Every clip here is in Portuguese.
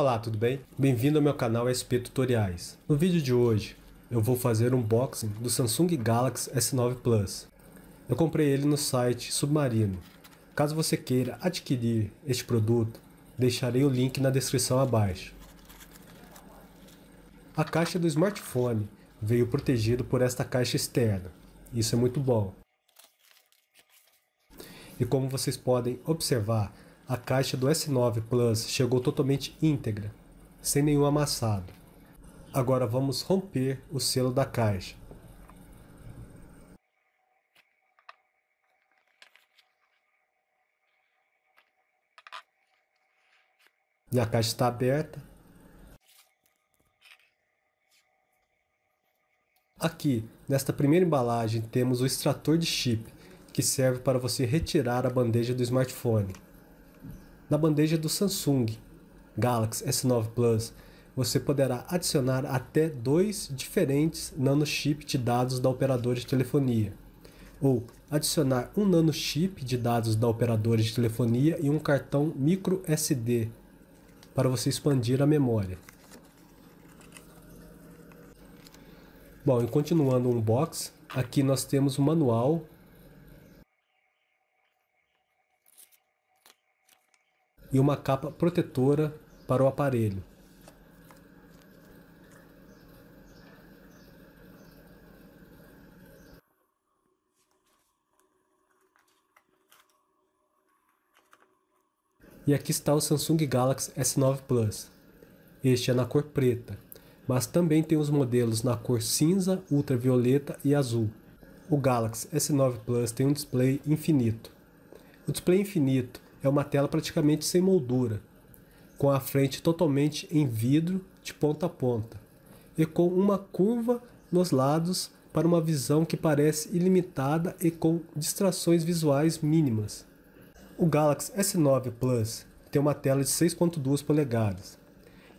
Olá, tudo bem? Bem-vindo ao meu canal SP Tutoriais. No vídeo de hoje, eu vou fazer um unboxing do Samsung Galaxy S9 Plus. Eu comprei ele no site Submarino. Caso você queira adquirir este produto, deixarei o link na descrição abaixo. A caixa do smartphone veio protegido por esta caixa externa. Isso é muito bom. E como vocês podem observar, a caixa do S9 Plus chegou totalmente íntegra, sem nenhum amassado. Agora vamos romper o selo da caixa. A caixa está aberta. Aqui, nesta primeira embalagem, temos o extrator de chip, que serve para você retirar a bandeja do smartphone. Na bandeja do Samsung Galaxy S9 Plus, você poderá adicionar até dois diferentes nanochip de dados da operadora de telefonia, ou adicionar um nanochip de dados da operadora de telefonia e um cartão micro SD para você expandir a memória. Bom, e continuando o unboxing, aqui nós temos o manual e uma capa protetora para o aparelho. E aqui está o Samsung Galaxy S9 Plus. Este é na cor preta, mas também tem os modelos na cor cinza, ultravioleta e azul. O Galaxy S9 Plus tem um display infinito. O display infinito é uma tela praticamente sem moldura, com a frente totalmente em vidro de ponta a ponta e com uma curva nos lados para uma visão que parece ilimitada e com distrações visuais mínimas. O Galaxy S9 Plus tem uma tela de 6.2 polegadas.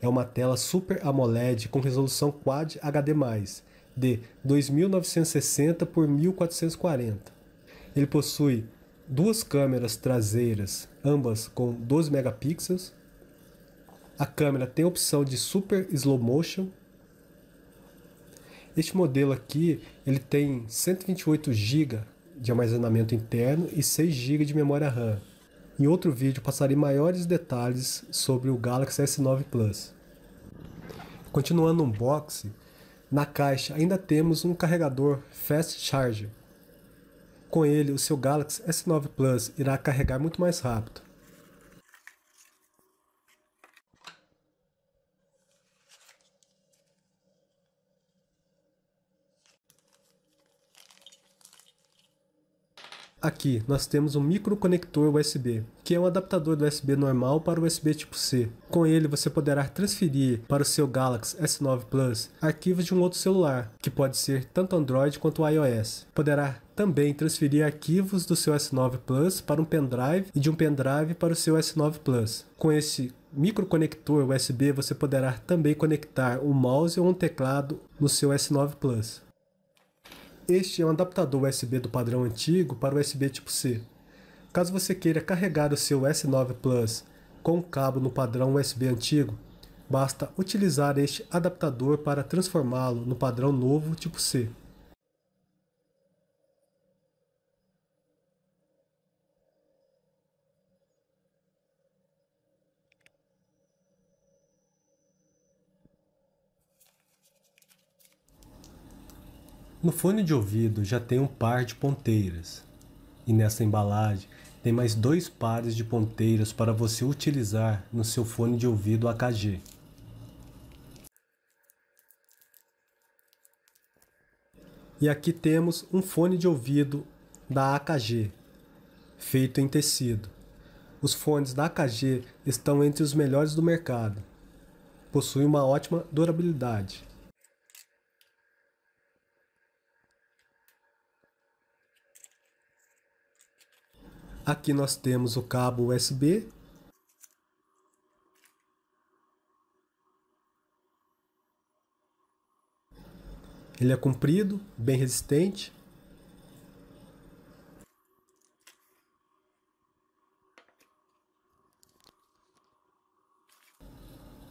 É uma tela Super AMOLED com resolução Quad HD+, de 2960 por 1440. Ele possui duas câmeras traseiras, ambas com 12 megapixels. A câmera tem a opção de Super Slow Motion. Este modelo aqui, ele tem 128 GB de armazenamento interno e 6 GB de memória RAM. Em outro vídeo passarei maiores detalhes sobre o Galaxy S9 Plus. Continuando o unboxing, na caixa ainda temos um carregador Fast Charger com ele, o seu Galaxy S9 Plus irá carregar muito mais rápido. Aqui nós temos um microconector USB, que é um adaptador do USB normal para o USB tipo C. Com ele você poderá transferir para o seu Galaxy S9 Plus arquivos de um outro celular, que pode ser tanto Android quanto iOS. Poderá também transferir arquivos do seu S9 Plus para um pendrive e de um pendrive para o seu S9 Plus. Com esse microconector USB você poderá também conectar um mouse ou um teclado no seu S9 Plus. Este é um adaptador USB do padrão antigo para USB tipo C. Caso você queira carregar o seu S9 Plus com cabo no padrão USB antigo, basta utilizar este adaptador para transformá-lo no padrão novo tipo C. No fone de ouvido já tem um par de ponteiras, e nessa embalagem tem mais dois pares de ponteiras para você utilizar no seu fone de ouvido AKG. E aqui temos um fone de ouvido da AKG, feito em tecido. Os fones da AKG estão entre os melhores do mercado. Possuem uma ótima durabilidade. Aqui nós temos o cabo USB. Ele é comprido, bem resistente.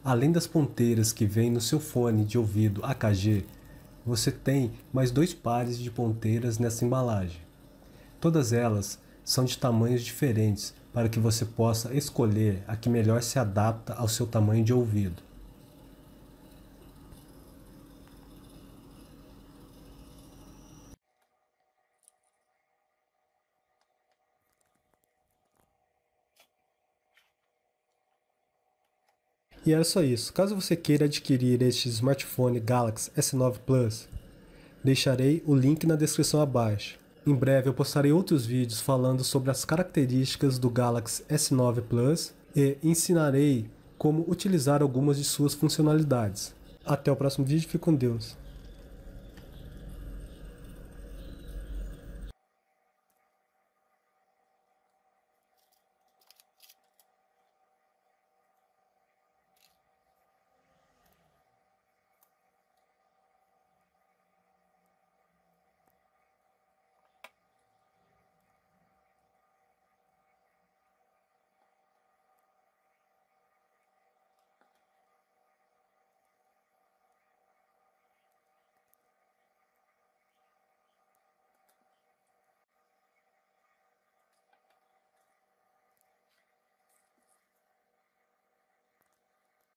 Além das ponteiras que vêm no seu fone de ouvido AKG, você tem mais dois pares de ponteiras nessa embalagem. Todas elas são de tamanhos diferentes para que você possa escolher a que melhor se adapta ao seu tamanho de ouvido. E era só isso. Caso você queira adquirir este smartphone Galaxy S9 Plus, deixarei o link na descrição abaixo. Em breve eu postarei outros vídeos falando sobre as características do Galaxy S9 Plus e ensinarei como utilizar algumas de suas funcionalidades. Até o próximo vídeo, fique com Deus.